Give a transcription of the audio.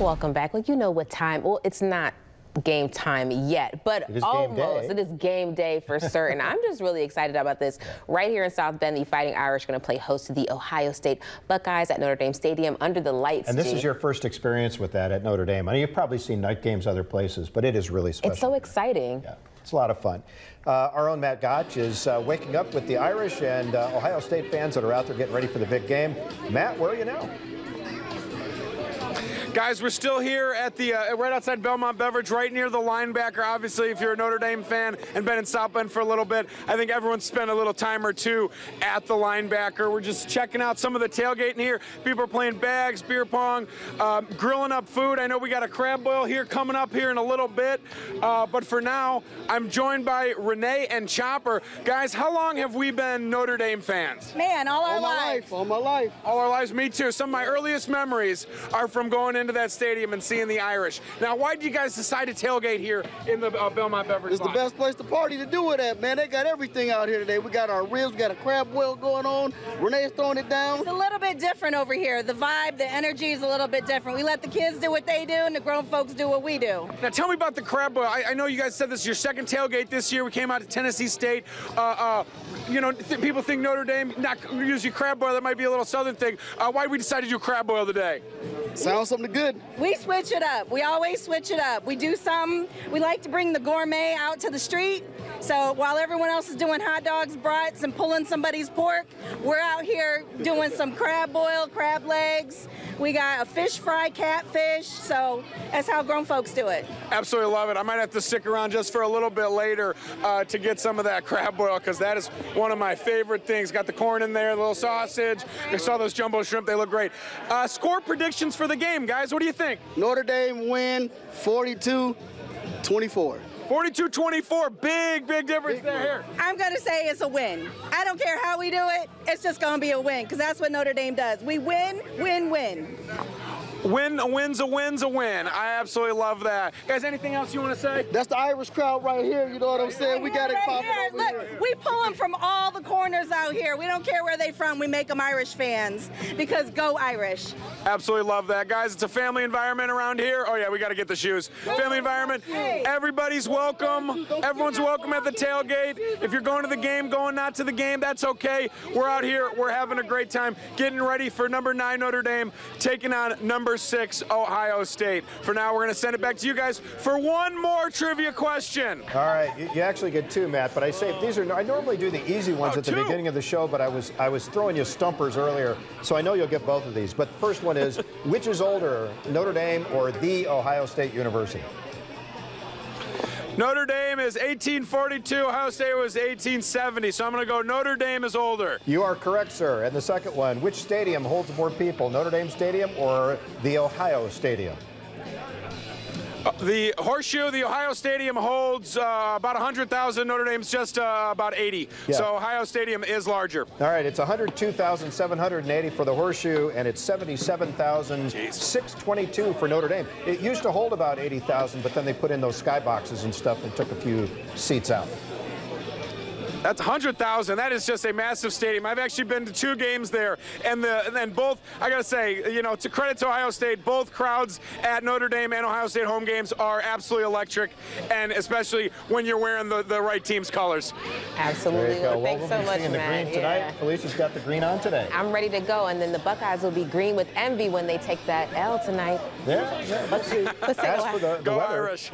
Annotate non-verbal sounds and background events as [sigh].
Welcome back. Well, you know what time. Well, it's not game time yet, but It almost. It is game day for certain. I'm just really excited about this. Right here in South Bend, the Fighting Irish are going to play host to the Ohio State Buckeyes at Notre Dame Stadium under the lights. And this G. is your first experience with that at Notre Dame. I know you've probably seen night games other places, but it is really special. It's so exciting. Yeah, it's a lot of fun. Uh, our own Matt Gotch is uh, waking up with the Irish and uh, Ohio State fans that are out there getting ready for the big game. Matt, where are you now? Guys, we're still here at the uh, right outside Belmont Beverage, right near the linebacker. Obviously, if you're a Notre Dame fan and been in South Bend for a little bit, I think everyone's spent a little time or two at the linebacker. We're just checking out some of the tailgating here. People are playing bags, beer pong, um, grilling up food. I know we got a crab boil here coming up here in a little bit, uh, but for now, I'm joined by Renee and Chopper. Guys, how long have we been Notre Dame fans? Man, all our All my lives. life, all my life. All our lives, me too. Some of my earliest memories are from going into that stadium and seeing the Irish. Now, why did you guys decide to tailgate here in the uh, Belmont Beverage It's the best place to party to do it at, man. They got everything out here today. We got our ribs, we got a crab boil going on. Renee's throwing it down. It's a little bit different over here. The vibe, the energy is a little bit different. We let the kids do what they do and the grown folks do what we do. Now, tell me about the crab boil. I, I know you guys said this is your second tailgate this year. We came out to Tennessee State. Uh, uh, you know, th- people think Notre Dame not usually crab boil. That might be a little southern thing. Uh, why we decided to do crab boil today? Sounds something good. We switch it up. We always switch it up. We do some, we like to bring the gourmet out to the street. So while everyone else is doing hot dogs, brats, and pulling somebody's pork, we're out here doing some crab boil, crab legs. We got a fish fry, catfish. So that's how grown folks do it. Absolutely love it. I might have to stick around just for a little bit later uh, to get some of that [laughs] crab boil because that is one of my favorite things. Got the corn in there, the little sausage. I saw those jumbo shrimp. They look great. Uh, score predictions for the game, guys. What do you think? Notre Dame win 42 24. 42-24. Big, big difference there. Here. I'm going to say it's a win. I don't care how we do it, it's just going to be a win because that's what Notre Dame does. We win, win, win. Win, a win's a win's a win. I absolutely love that. Guys, anything else you want to say? That's the Irish crowd right here. You know what I'm saying? We got it Right popping here. over Look, here. we pull them from all the corners out here. We don't care where they from. We make them Irish fans because go Irish. Absolutely love that, guys. It's a family environment around here. Oh yeah, we got to get the shoes. Family environment. Everybody's welcome. Everyone's welcome at the tailgate. If you're going to the game, going not to the game, that's okay. We're out here. We're having a great time, getting ready for number nine Notre Dame taking on number six Ohio State. For now, we're going to send it back to you guys for one more trivia question. All right, you, you actually get two, Matt. But I say these are. I normally do the easy ones Oh, at the two. beginning of the show, but I was I was throwing you stumpers earlier, so I know you'll get both of these. But the first one is, which is older, Notre Dame or the Ohio State University? Notre Dame is 1842. Ohio State was 1870. So I'm going to go Notre Dame is older. You are correct, sir. And the second one, which stadium holds more people, Notre Dame Stadium or the Ohio Stadium? Uh, The Horseshoe, the Ohio Stadium holds uh, about 100,000. Notre Dame's just uh, about 80. Yeah. So Ohio Stadium is larger. All right, it's 102,780 for the Horseshoe, and it's 77,622 for Notre Dame. It used to hold about 80,000, but then they put in those skyboxes and stuff and took a few seats out. That's 100,000. That is just a massive stadium. I've actually been to two games there, and the and then both. I gotta say, you know, to credit to Ohio State, both crowds at Notre Dame and Ohio State home games are absolutely electric, and especially when you're wearing the, the right team's colors. Absolutely. you go. Well, Well, thanks we'll so much, seeing the green tonight. Yeah. Felicia's got the green on today. I'm ready to go, and then the Buckeyes will be green with envy when they take that L tonight. Yeah, yeah. Let's see. Let's As for the, the Go weather, Irish.